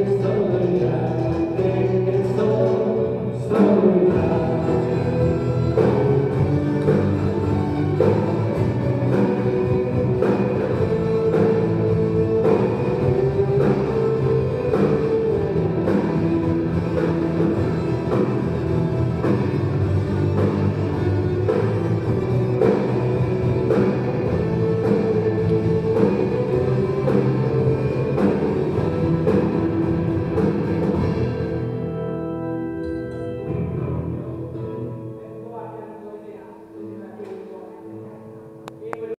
It's so good, it's so, so.